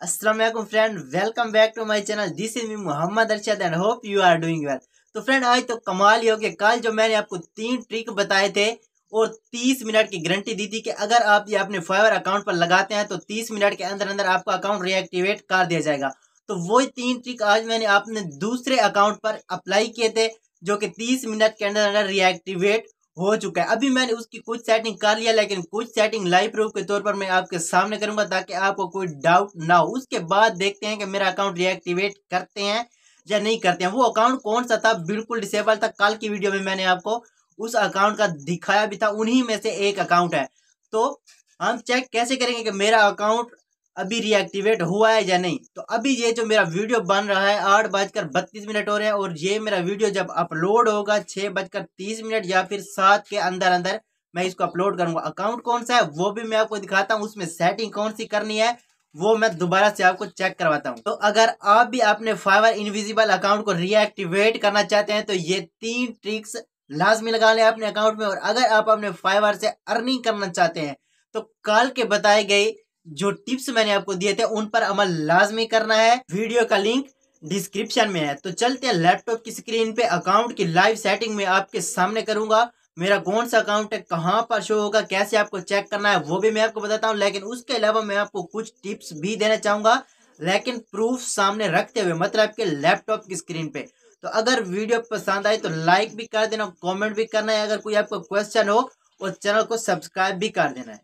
Aslam friend welcome back to my channel this is me Mohammad Arshad and hope you are doing well तो friend आज तो कमाल ही हो गया। कल जो मैंने आपको तीन ट्रिक बताए थे, और 30 मिनट की गारंटी दी थी कि अगर आप ये अपने फाइवर अकाउंट पर लगाते हैं तो 30 मिनट के अंदर अंदर आपका अकाउंट रिएक्टिवेट कर दिया जाएगा। तो वही तीन ट्रिक आज मैंने अपने दूसरे अकाउंट पर अप्लाई किए थे, जो कि 30 मिनट के अंदर अंदर रिएक्टिवेट हो चुका है। अभी मैंने उसकी कुछ सेटिंग कर लिया, लेकिन कुछ सेटिंग लाइव प्रूफ के तौर पर मैं आपके सामने करूँगा ताकि आपको कोई डाउट ना हो। उसके बाद देखते हैं कि मेरा अकाउंट रिएक्टिवेट करते हैं या नहीं करते हैं। वो अकाउंट कौन सा था? बिल्कुल डिसेबल था। कल की वीडियो में मैंने आपको उस अकाउंट का दिखाया भी था। उन्हीं में से एक अकाउंट है। तो हम चेक कैसे करेंगे कि मेरा अकाउंट अभी रिएक्टिवेट हुआ है या नहीं? तो अभी ये जो मेरा वीडियो बन रहा है, आठ बजकर बत्तीस मिनट हो रहे हैं और ये मेरा वीडियो जब अपलोड होगा छः बजकर तीस मिनट या फिर सात के अंदर अंदर, मैं इसको अपलोड करूँगा। अकाउंट कौन सा है, वो भी मैं आपको दिखाता हूँ। उसमें सेटिंग कौन सी करनी है, वो मैं दोबारा से आपको चेक करवाता हूँ। तो अगर आप भी अपने फाइवर इनविजिबल अकाउंट को रिएक्टिवेट करना चाहते हैं तो ये तीन ट्रिक्स लाजमी लगा लें अपने अकाउंट में। और अगर आप अपने फाइवर से अर्निंग करना चाहते हैं तो कल के बताए गए जो टिप्स मैंने आपको दिए थे, उन पर अमल लाजमी करना है। वीडियो का लिंक डिस्क्रिप्शन में है। तो चलते हैं लैपटॉप की स्क्रीन पे। अकाउंट की लाइव सेटिंग में आपके सामने करूँगा। मेरा कौन सा अकाउंट है, कहाँ पर शो होगा, कैसे आपको चेक करना है, वो भी मैं आपको बताता हूँ। लेकिन उसके अलावा मैं आपको कुछ टिप्स भी देना चाहूँगा। लेकिन प्रूफ सामने रखते हुए मतलब आपके लैपटॉप की स्क्रीन पे। तो अगर वीडियो पसंद आए तो लाइक भी कर देना कमेंट भी करना है। अगर कोई आपको क्वेश्चन हो और चैनल को सब्सक्राइब भी कर देना है।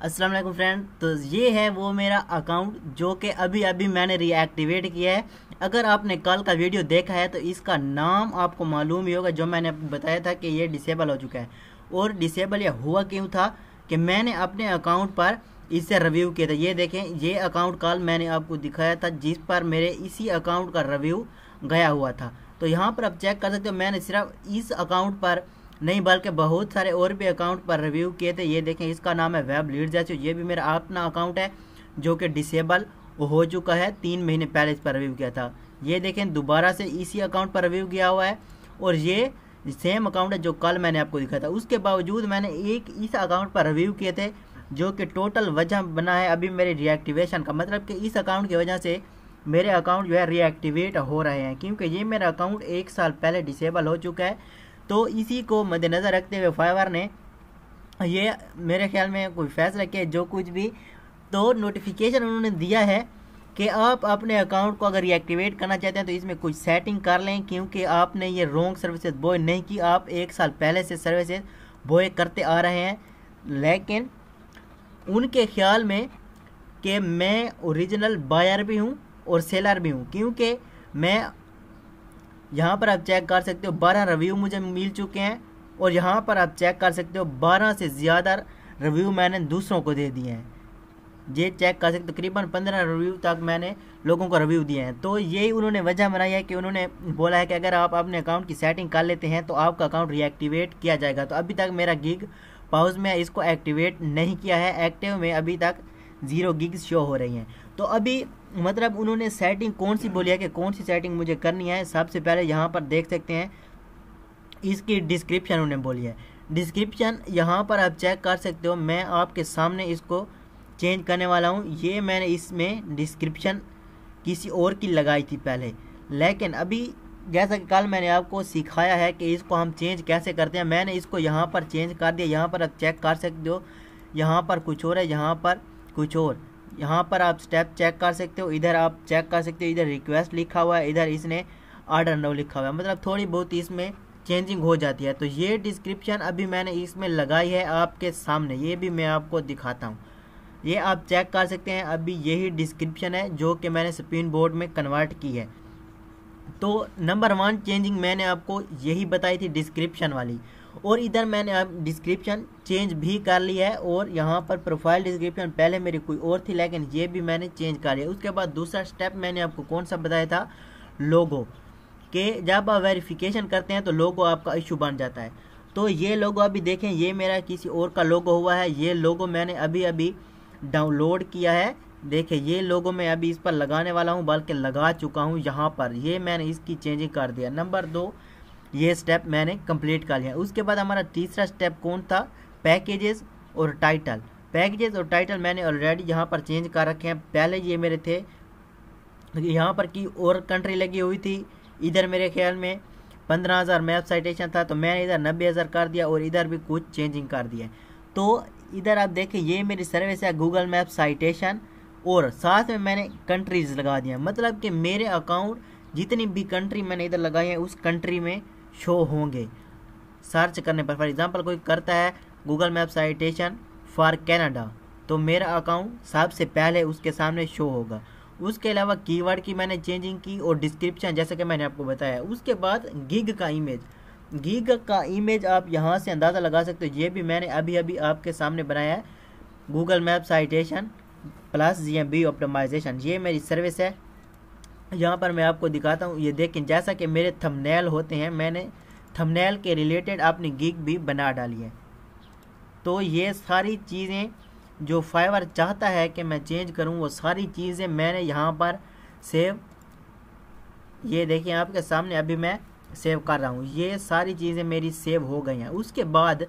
अस्सलाम वालेकुम फ्रेंड। तो ये है वो मेरा अकाउंट जो कि अभी अभी मैंने रीएक्टिवेट किया है। अगर आपने कल का वीडियो देखा है तो इसका नाम आपको मालूम ही होगा, जो मैंने बताया था कि ये डिसेबल हो चुका है। और डिसेबल यह हुआ क्यों था कि मैंने अपने अकाउंट पर इससे रिव्यू किया था। ये देखें, ये अकाउंट कल मैंने आपको दिखाया था, जिस पर मेरे इसी अकाउंट का रिव्यू गया हुआ था। तो यहाँ पर आप चेक कर सकते हो, मैंने सिर्फ़ इस अकाउंट पर नहीं, बल्कि बहुत सारे और भी अकाउंट पर रिव्यू किए थे। ये देखें, इसका नाम है वेब लीड जैसे ये भी मेरा अपना अकाउंट है, जो कि डिसेबल हो चुका है, तीन महीने पहले इस पर रिव्यू किया था। ये देखें, दोबारा से इसी अकाउंट पर रिव्यू किया हुआ है, और ये सेम अकाउंट है जो कल मैंने आपको दिखाया था। उसके बावजूद मैंने एक इस अकाउंट पर रिव्यू किए थे, जो कि टोटल वजह बना है अभी मेरे रिएक्टिवेशन का। मतलब कि इस अकाउंट की वजह से मेरे अकाउंट जो है रिएक्टिवेट हो रहे हैं, क्योंकि ये मेरा अकाउंट एक साल पहले डिसेबल हो चुका है। तो इसी को मद्देनज़र रखते हुए फाइवर ने ये मेरे ख्याल में कोई फैसला किया जो कुछ भी। तो नोटिफिकेशन उन्होंने दिया है कि आप अपने अकाउंट को अगर रिएक्टिवेट करना चाहते हैं तो इसमें कुछ सेटिंग कर लें, क्योंकि आपने ये रॉन्ग सर्विसेज़ बॉय नहीं की। आप एक साल पहले से सर्विसेज़ बॉय करते आ रहे हैं। लेकिन उनके ख्याल में कि मैं ओरिजिनल बायर भी हूँ और सेलर भी हूँ, क्योंकि मैं यहाँ पर आप चेक कर सकते हो, बारह रिव्यू मुझे मिल चुके हैं और यहाँ पर आप चेक कर सकते हो, बारह से ज़्यादा रिव्यू मैंने दूसरों को दे दिए हैं। ये चेक कर सकते तकरीबन पंद्रह रिव्यू तक मैंने लोगों को रिव्यू दिए हैं। तो यही उन्होंने वजह बनाई है कि उन्होंने बोला है कि अगर आप अपने अकाउंट की सेटिंग कर लेते हैं तो आपका अकाउंट रीएक्टिवेट किया जाएगा। तो अभी तक मेरा गिग पाउज में इसको एक्टिवेट नहीं किया है एक्टिव में अभी तक ज़ीरो गिग्स शो हो रही हैं। तो अभी मतलब उन्होंने सेटिंग कौन सी बोली है कि कौन सी सेटिंग मुझे करनी है, सबसे पहले यहाँ पर देख सकते हैं। इसकी डिस्क्रिप्शन उन्होंने बोली है। डिस्क्रिप्शन यहाँ पर आप चेक कर सकते हो। मैं आपके सामने इसको चेंज करने वाला हूँ। ये मैंने इसमें डिस्क्रिप्शन किसी और की लगाई थी पहले। लेकिन अभी जैसा कि कल मैंने आपको सिखाया है कि इसको हम चेंज कैसे करते हैं, मैंने इसको यहाँ पर चेंज कर दिया। यहाँ पर आप चेक कर सकते हो। यहाँ पर कुछ और है, यहाँ पर कुछ और। यहाँ पर आप स्टेप चेक कर सकते हो। इधर आप चेक कर सकते हो। इधर रिक्वेस्ट लिखा हुआ है। इधर इसने आर्डर नो लिखा हुआ है। मतलब थोड़ी बहुत इसमें चेंजिंग हो जाती है। तो ये डिस्क्रिप्शन अभी मैंने इसमें लगाई है आपके सामने। ये भी मैं आपको दिखाता हूँ। ये आप चेक कर सकते हैं। अभी यही डिस्क्रिप्शन है जो कि मैंने स्पिन बोर्ड में कन्वर्ट की है। तो नंबर वन चेंजिंग मैंने आपको यही बताई थी डिस्क्रिप्शन वाली। और इधर मैंने अब डिस्क्रिप्शन चेंज भी कर लिया है और यहाँ पर प्रोफ़ाइल डिस्क्रिप्शन पहले मेरी कोई और थी, लेकिन ये भी मैंने चेंज कर लिया। उसके बाद दूसरा स्टेप मैंने आपको कौन सा बताया था? लोगो कि जब आप वेरिफिकेशन करते हैं तो लोगो आपका इशू बन जाता है। तो ये लोगो अभी देखें, ये मेरा किसी और का लोगो हुआ है। ये लोगो मैंने अभी अभी डाउनलोड किया है। देखें, ये लोगो मैं अभी इस पर लगाने वाला हूँ, बल्कि लगा चुका हूँ यहाँ पर। ये मैंने इसकी चेंजिंग कर दिया। नंबर दो ये स्टेप मैंने कंप्लीट कर लिया। उसके बाद हमारा तीसरा स्टेप कौन था? पैकेजेस और टाइटल पैकेजेस और टाइटल मैंने ऑलरेडी यहाँ पर चेंज कर रखे हैं। पहले ये मेरे थे, यहाँ पर की और कंट्री लगी हुई थी, इधर मेरे ख्याल में पंद्रह हज़ार मैप साइटेशन था तो मैंने इधर नब्बे हज़ार कर दिया और इधर भी कुछ चेंजिंग कर दिया। तो इधर आप देखें ये मेरी सर्विस है गूगल मैप साइटेशन और साथ में मैंने कंट्रीज़ लगा दिया। मतलब कि मेरे अकाउंट जितनी भी कंट्री मैंने इधर लगाई है, उस कंट्री में शो होंगे। सर्च करने पर फॉर एग्ज़ाम्पल कोई करता है Google map citation for Canada तो मेरा अकाउंट सबसे पहले उसके सामने शो होगा। उसके अलावा कीवर्ड की मैंने चेंजिंग की और डिस्क्रिप्शन जैसे कि मैंने आपको बताया। उसके बाद गिग का इमेज गिग का इमेज आप यहाँ से अंदाज़ा लगा सकते हो। ये भी मैंने अभी अभी आपके सामने बनाया है। Google map citation plus G M B optimisation ये मेरी सर्विस है। यहाँ पर मैं आपको दिखाता हूँ, ये देखें, जैसा कि मेरे थंबनेल होते हैं, मैंने थंबनेल के रिलेटेड अपनी गिग भी बना डाली है। तो ये सारी चीज़ें जो फाइवर चाहता है कि मैं चेंज करूँ, वो सारी चीज़ें मैंने यहाँ पर सेव ये देखिए आपके सामने, अभी मैं सेव कर रहा हूँ। ये सारी चीज़ें मेरी सेव हो गई हैं। उसके बाद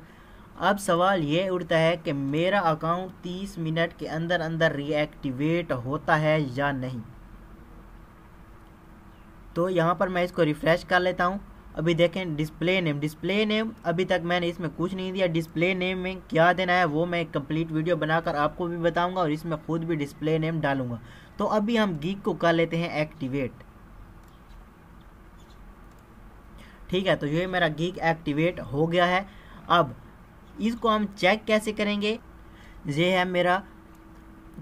अब सवाल ये उठता है कि मेरा अकाउंट 30 मिनट के अंदर अंदर रीएक्टिवेट होता है या नहीं। तो यहाँ पर मैं इसको रिफ़्रेश कर लेता हूँ। अभी देखें डिस्प्ले नेम डिस्प्ले नेम अभी तक मैंने इसमें कुछ नहीं दिया। डिस्प्ले नेम में क्या देना है, वो मैं कंप्लीट वीडियो बनाकर आपको भी बताऊँगा और इसमें खुद भी डिस्प्ले नेम डालूँगा। तो अभी हम गीक को कर लेते हैं एक्टिवेट ठीक है तो ये मेरा गीक एक्टिवेट हो गया है। अब इसको हम चेक कैसे करेंगे? ये है मेरा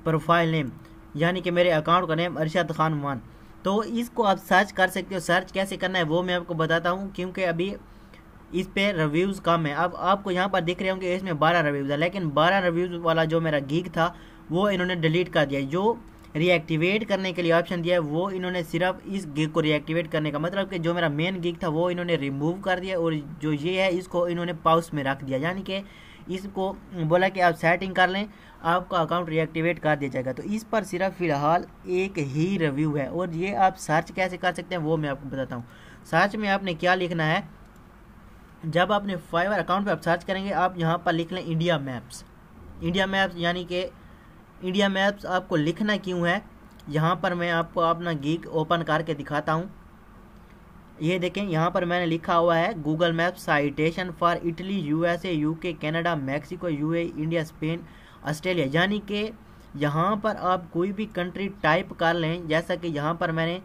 प्रोफ़ाइल नेम यानी कि मेरे अकाउंट का नेम अरशद खान वन तो इसको आप सर्च कर सकते हो। सर्च कैसे करना है, वो मैं आपको बताता हूँ, क्योंकि अभी इस पे रिव्यूज़ कम है। अब आपको यहाँ पर दिख रहे होंगे, इसमें बारह रिव्यूज़ है, लेकिन बारह रिव्यूज़ वाला जो मेरा गीक था, वो इन्होंने डिलीट कर दिया जो रीएक्टिवेट करने के लिए ऑप्शन दिया है, वो इन्होंने सिर्फ़ इस गिग को रीएक्टिवेट करने का मतलब कि जो मेरा मेन गिग था, वो इन्होंने रिमूव कर दिया, और जो ये है, इसको इन्होंने पाउस में रख दिया। यानी कि इसको बोला कि आप सेटिंग कर लें, आपका अकाउंट रीएक्टिवेट कर दिया जाएगा। तो इस पर सिर्फ़ फ़िलहाल एक ही रिव्यू है और ये आप सर्च कैसे कर सकते हैं वो मैं आपको बताता हूँ। सर्च में आपने क्या लिखना है? जब आपने फाइवर अकाउंट पर आप सर्च करेंगे, आप यहाँ पर लिख लें इंडिया मैप्स इंडिया मैप्स यानी कि इंडिया मैप्स आपको लिखना क्यों है? यहाँ पर मैं आपको अपना गीक ओपन करके दिखाता हूँ। ये देखें, यहाँ पर मैंने लिखा हुआ है Google map citation for Italy USA UK Canada Mexico UAE India Spain Australia यानी कि यहाँ पर आप कोई भी कंट्री टाइप कर लें, जैसा कि यहाँ पर मैंने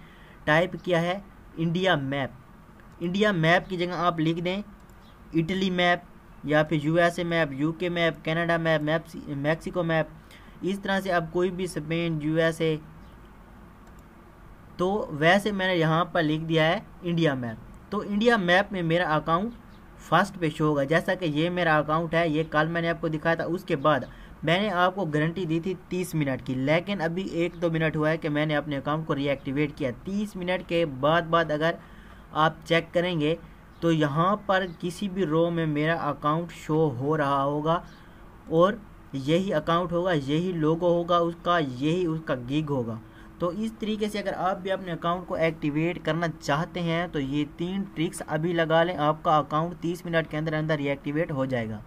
टाइप किया है इंडिया मैप इंडिया मैप की जगह आप लिख दें इटली मैप या फिर USA map UK map Canada map map Mexico map इस तरह से आप कोई भी स्पेन यूएसए तो वैसे मैंने यहाँ पर लिख दिया है इंडिया मैप तो इंडिया मैप में मेरा अकाउंट फ़र्स्ट पे शो होगा। जैसा कि ये मेरा अकाउंट है, ये कल मैंने आपको दिखाया था, उसके बाद मैंने आपको गारंटी दी थी तीस मिनट की। लेकिन अभी एक दो मिनट हुआ है कि मैंने अपने अकाउंट को रीएक्टिवेट किया। तीस मिनट के बाद बाद अगर आप चेक करेंगे तो यहाँ पर किसी भी रो में मेरा अकाउंट शो हो रहा होगा और यही अकाउंट होगा, यही लोगो होगा उसका, यही उसका गिग होगा। तो इस तरीके से अगर आप भी अपने अकाउंट को एक्टिवेट करना चाहते हैं तो ये तीन ट्रिक्स अभी लगा लें, आपका अकाउंट 30 मिनट के अंदर अंदर रीएक्टिवेट हो जाएगा।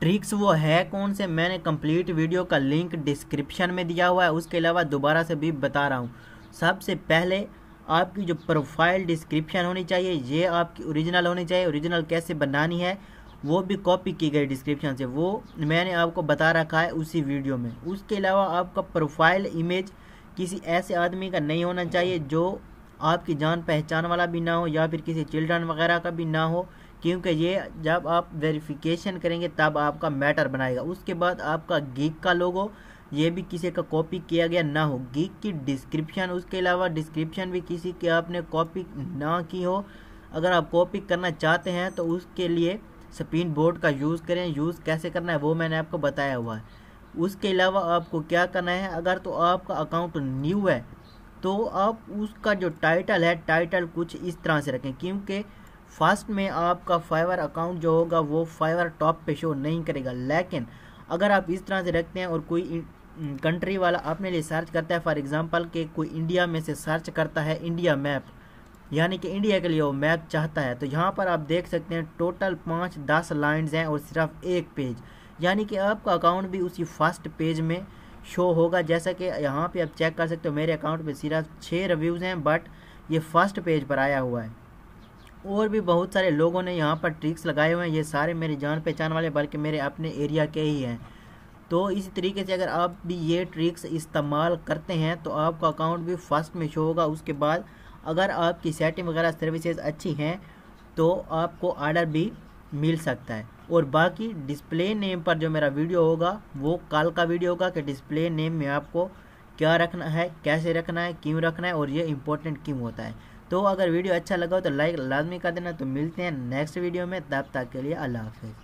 ट्रिक्स वो है कौन से? मैंने कंप्लीट वीडियो का लिंक डिस्क्रिप्शन में दिया हुआ है, उसके अलावा दोबारा से भी बता रहा हूँ। सबसे पहले आपकी जो प्रोफ़ाइल डिस्क्रिप्शन होनी चाहिए, ये आपकी ओरिजिनल होनी चाहिए। ओरिजिनल कैसे बनानी है, वो भी कॉपी की गई डिस्क्रिप्शन से। वो मैंने आपको बता रखा है उसी वीडियो में। उसके अलावा आपका प्रोफ़ाइल इमेज किसी ऐसे आदमी का नहीं होना चाहिए जो आपकी जान पहचान वाला भी ना हो या फिर किसी चिल्ड्रन वगैरह का भी ना हो, क्योंकि ये जब आप वेरिफिकेशन करेंगे तब आपका मैटर बनाएगा। उसके बाद आपका गीक का लोगो ये भी किसी का कॉपी किया गया ना हो। गीक की डिस्क्रिप्शन उसके अलावा डिस्क्रिप्शन भी किसी के आपने कॉपी ना की हो। अगर आप कॉपी करना चाहते हैं तो उसके लिए स्पिन बोर्ड का यूज़ करें। यूज़ कैसे करना है वो मैंने आपको बताया हुआ है। उसके अलावा आपको क्या करना है? अगर तो आपका अकाउंट न्यू है तो आप उसका जो टाइटल है टाइटल कुछ इस तरह से रखें, क्योंकि फ़र्स्ट में आपका फाइवर अकाउंट जो होगा, वो फाइवर टॉप पे शो नहीं करेगा। लेकिन अगर आप इस तरह से रखते हैं और कोई कंट्री वाला अपने लिए सर्च करता है फॉर एग्जांपल कि कोई इंडिया में से सर्च करता है इंडिया मैप यानी कि इंडिया के लिए वो मैप चाहता है तो यहाँ पर आप देख सकते हैं टोटल पाँच दस लाइन्स हैं और सिर्फ़ एक पेज यानी कि आपका अकाउंट भी उसी फ़र्स्ट पेज में शो होगा। जैसा कि यहाँ पे आप चेक कर सकते हो, मेरे अकाउंट पे सिर्फ़ छः रिव्यूज़ हैं बट ये फ़र्स्ट पेज पर आया हुआ है। और भी बहुत सारे लोगों ने यहाँ पर ट्रिक्स लगाए हुए हैं। ये सारे मेरी जान पहचान वाले, बल्कि मेरे अपने एरिया के ही हैं। तो इसी तरीके से अगर आप भी ये ट्रिक्स इस्तेमाल करते हैं तो आपका अकाउंट भी फ़र्स्ट में शो होगा। उसके बाद अगर आपकी सेटिंग वगैरह सर्विसेज़ अच्छी हैं तो आपको आर्डर भी मिल सकता है। और बाकी डिस्प्ले नेम पर जो मेरा वीडियो होगा, वो कल का वीडियो होगा कि डिस्प्ले नेम में आपको क्या रखना है, कैसे रखना है, क्यों रखना है और ये इम्पोर्टेंट क्यों होता है। तो अगर वीडियो अच्छा लगा हो तो लाइक लाजमी कर देना। तो मिलते हैं नेक्स्ट वीडियो में। तब तक के लिए अल्लाह हाफिज़।